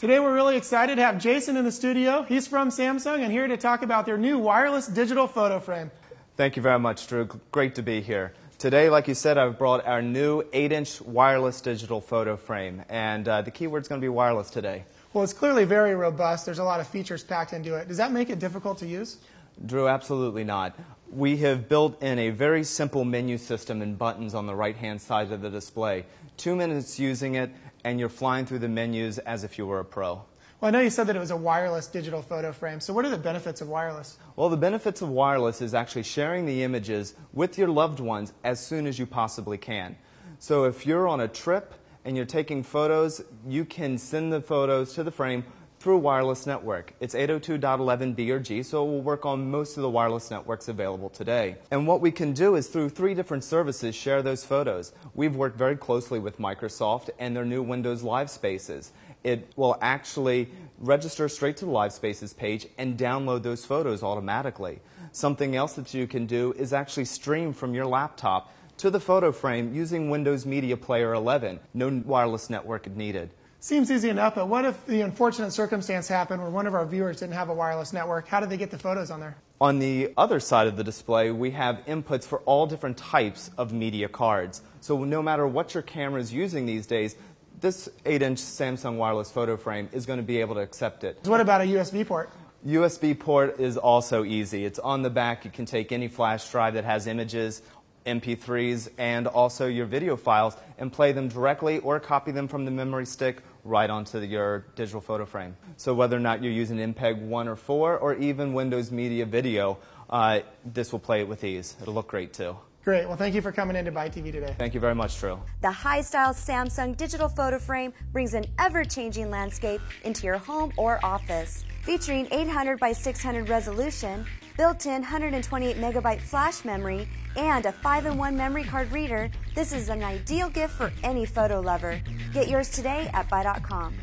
Today we're really excited to have Jason in the studio. He's from Samsung and here to talk about their new wireless digital photo frame. Thank you very much, Drew. Great to be here. Today, like you said, I've brought our new 8-inch wireless digital photo frame, and uh, the keyword's going to be wireless today. Well, it's clearly very robust. There's a lot of features packed into it. Does that make it difficult to use? Drew, absolutely not. We have built in a very simple menu system and buttons on the right-hand side of the display. Two minutes using it, and you're flying through the menus as if you were a pro. Well, I know you said that it was a wireless digital photo frame. So, what are the benefits of wireless? Well, the benefits of wireless is actually sharing the images with your loved ones as soon as you possibly can. So, if you're on a trip and you're taking photos, you can send the photos to the frame through a wireless network. It's 802.11b or G, so it will work on most of the wireless networks available today. And what we can do is through three different services share those photos. We've worked very closely with Microsoft and their new Windows Live Spaces. It will actually register straight to the Live Spaces page and download those photos automatically. Something else that you can do is actually stream from your laptop to the photo frame using Windows Media Player 11. No wireless network needed. Seems easy enough, but what if the unfortunate circumstance happened where one of our viewers didn't have a wireless network? How did they get the photos on there? On the other side of the display, we have inputs for all different types of media cards. So no matter what your camera is using these days, this 8-inch Samsung wireless photo frame is going to be able to accept it. What about a USB port? USB port is also easy. It's on the back. You can take any flash drive that has images MP3s and also your video files and play them directly or copy them from the memory stick right onto your digital photo frame. So whether or not you're using MPEG 1 or 4 or even Windows Media Video, uh, this will play it with ease. It'll look great too. Great. Well, thank you for coming into Buy TV today. Thank you very much, Drew. The high-style Samsung digital photo frame brings an ever-changing landscape into your home or office. Featuring 800 by 600 resolution, built-in 128 megabyte flash memory, and a 5-in-1 memory card reader, this is an ideal gift for any photo lover. Get yours today at buy.com.